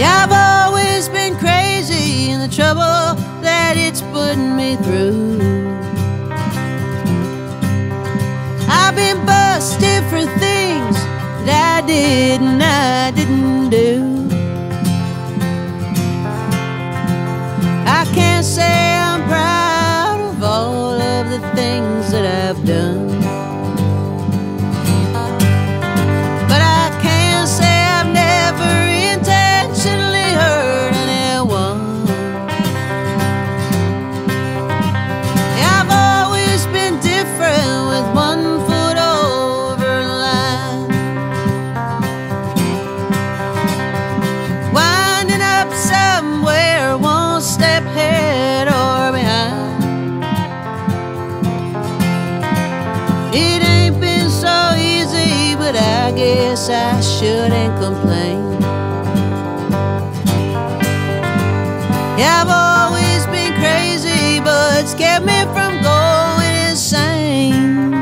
Yeah, I've always been crazy in the trouble that it's putting me through. I've been busted for things that I did and I didn't do. Guess I shouldn't complain. Yeah, I've always been crazy, but it's kept me from going insane.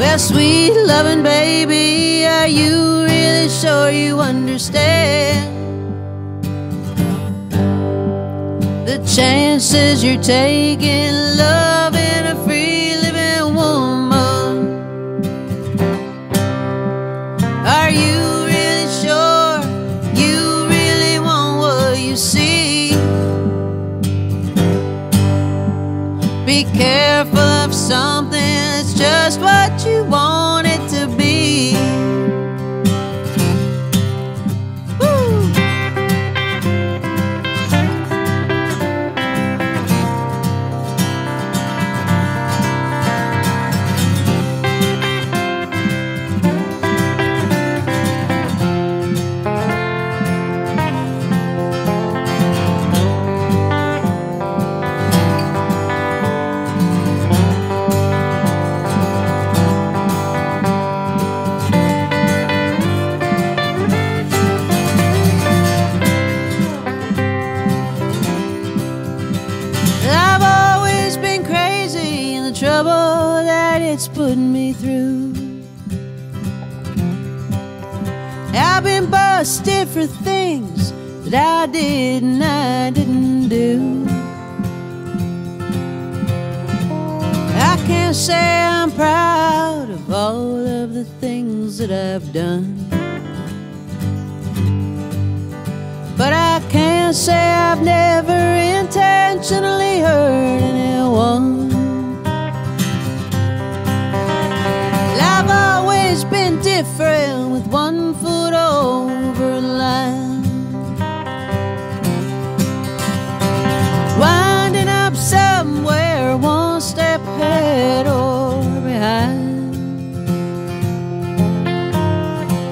Well, sweet loving baby, are you really sure you understand? The chances you're taking, loving Be careful of something that's just what you want it to be. It's put me through. I've been busted for things that I did and I didn't do. I can't say I'm proud of all of the things that I've done. But I can't say I've never intentionally hurt one over line. Winding up somewhere, one step ahead or behind.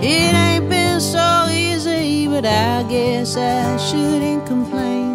It ain't been so easy, but I guess I shouldn't complain.